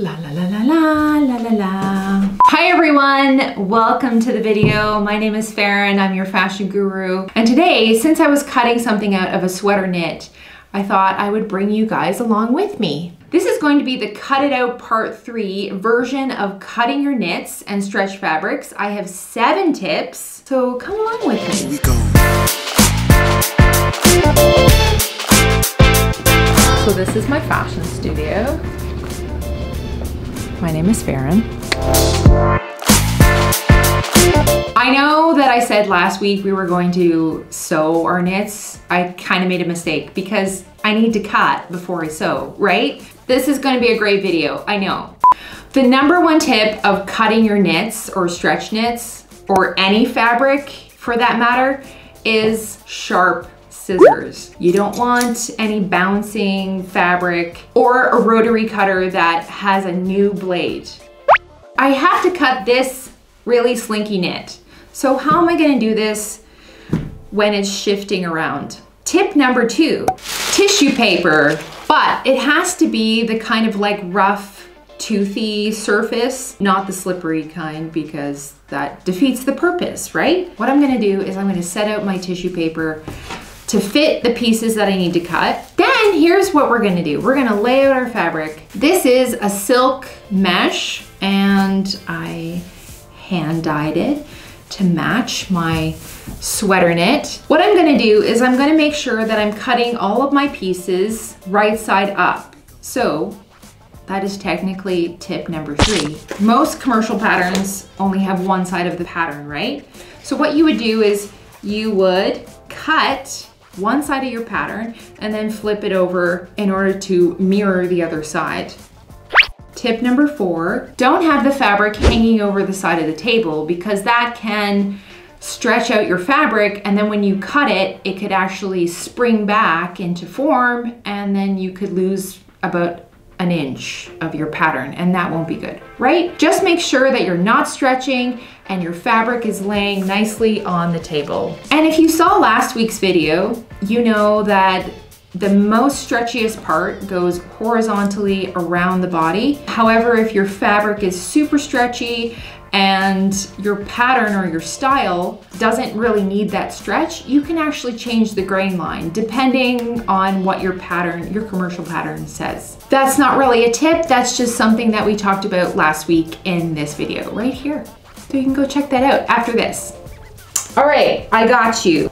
La la la la la la la la. Hi everyone, welcome to the video. My name is Faren, I'm your fashion guru. And today, since I was cutting something out of a sweater knit, I thought I would bring you guys along with me. This is going to be the cut it out part three version of cutting your knits and stretch fabrics. I have seven tips, so come along with me. So this is my fashion studio. My name is Faren. I know that I said last week we were going to sew our knits. I kind of made a mistake because I need to cut before I sew, right? This is gonna be a great video, I know. The number one tip of cutting your knits or stretch knits or any fabric for that matter is sharp scissors. You don't want any bouncing fabric or a rotary cutter that has a new blade. I have to cut this really slinky knit. So how am I gonna do this when it's shifting around? Tip number two, tissue paper, but it has to be the kind of like rough, toothy surface, not the slippery kind because that defeats the purpose, right? What I'm gonna do is I'm gonna set out my tissue paper to fit the pieces that I need to cut. Then here's what we're gonna do. We're gonna lay out our fabric. This is a silk mesh and I hand dyed it to match my sweater knit. What I'm gonna do is I'm gonna make sure that I'm cutting all of my pieces right side up. So that is technically tip number three. Most commercial patterns only have one side of the pattern, right? So what you would do is you would cut one side of your pattern and then flip it over in order to mirror the other side. Tip number four, don't have the fabric hanging over the side of the table because that can stretch out your fabric and then when you cut it, it could actually spring back into form and then you could lose about an inch of your pattern and that won't be good, right? Just make sure that you're not stretching and your fabric is laying nicely on the table. And if you saw last week's video, you know that the most stretchiest part goes horizontally around the body. However, if your fabric is super stretchy and your pattern or your style doesn't really need that stretch, you can actually change the grain line depending on what your pattern, your commercial pattern says. That's not really a tip, that's just something that we talked about last week in this video right here. So you can go check that out after this. All right, I got you.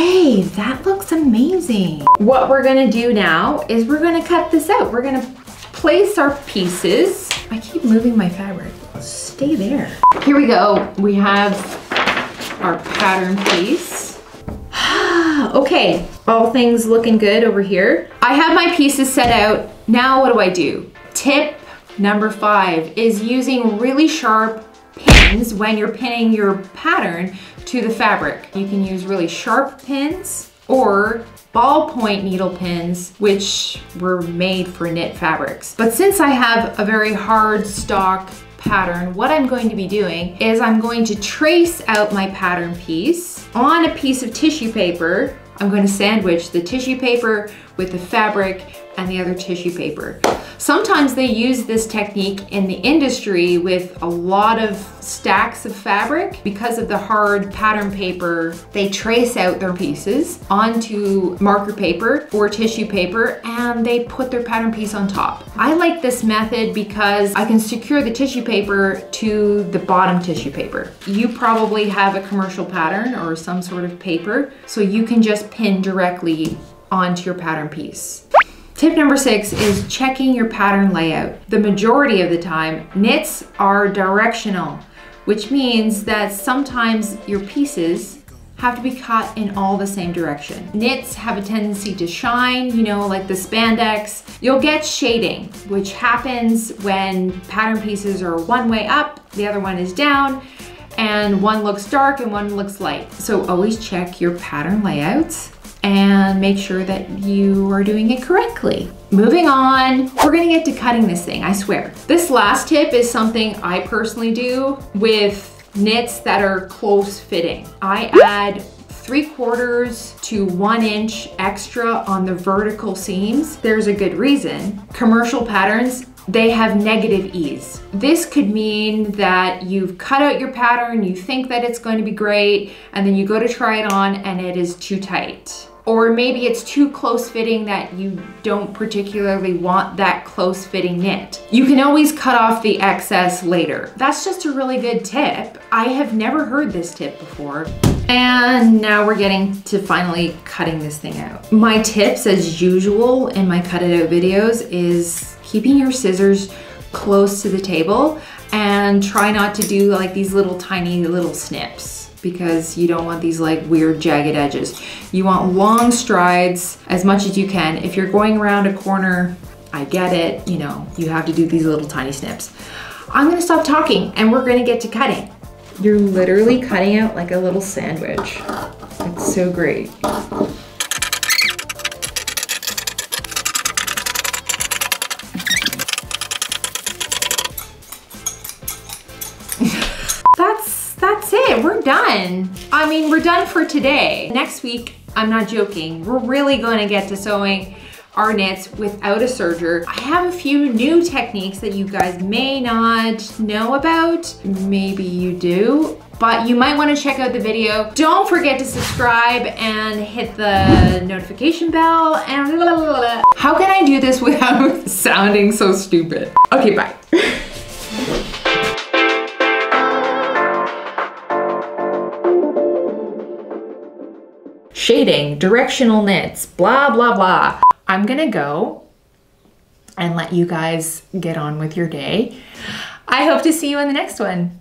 Okay, that looks amazing. What we're gonna do now is we're gonna cut this out. We're gonna place our pieces. I keep moving my fabric. Stay there. Here we go. We have our pattern piece. okay, all things looking good over here. I have my pieces set out. Now what do I do? Tip number five is using really sharp pins when you're pinning your pattern to the fabric. You can use really sharp pins or ballpoint needle pins, which were made for knit fabrics. But since I have a very hard stock pattern, what I'm going to be doing is I'm going to trace out my pattern piece on a piece of tissue paper. I'm going to sandwich the tissue paper with the fabric and the other tissue paper. Sometimes they use this technique in the industry with a lot of stacks of fabric. Because of the hard pattern paper, they trace out their pieces onto marker paper or tissue paper and they put their pattern piece on top. I like this method because I can secure the tissue paper to the bottom tissue paper. You probably have a commercial pattern or some sort of paper, so you can just pin directly onto your pattern piece. Tip number six is checking your pattern layout. The majority of the time, knits are directional, which means that sometimes your pieces have to be cut in all the same direction. Knits have a tendency to shine, you know, like the spandex. You'll get shading, which happens when pattern pieces are one way up, the other one is down, and one looks dark and one looks light. So always check your pattern layouts and make sure that you are doing it correctly. Moving on, we're gonna get to cutting this thing, I swear. This last tip is something I personally do with knits that are close fitting. I add three quarters to one inch extra on the vertical seams. There's a good reason. Commercial patterns they have negative ease. This could mean that you've cut out your pattern, you think that it's going to be great, and then you go to try it on and it is too tight. Or maybe it's too close fitting that you don't particularly want that close fitting knit. You can always cut off the excess later. That's just a really good tip. I have never heard this tip before. And now we're getting to finally cutting this thing out. My tips as usual in my cut it out videos is keeping your scissors close to the table and try not to do like these little tiny little snips because you don't want these like weird jagged edges. You want long strides as much as you can. If you're going around a corner, I get it, you know, you have to do these little tiny snips. I'm gonna stop talking and we're gonna get to cutting. You're literally cutting out like a little sandwich. It's so great. We're done. I mean, we're done for today. Next week, I'm not joking, we're really gonna get to sewing our knits without a serger. I have a few new techniques that you guys may not know about. Maybe you do, but you might wanna check out the video. Don't forget to subscribe and hit the notification bell and blah, blah, blah. How can I do this without sounding so stupid? Okay, bye. shading, directional knits, blah, blah, blah. I'm gonna go and let you guys get on with your day. I hope to see you in the next one.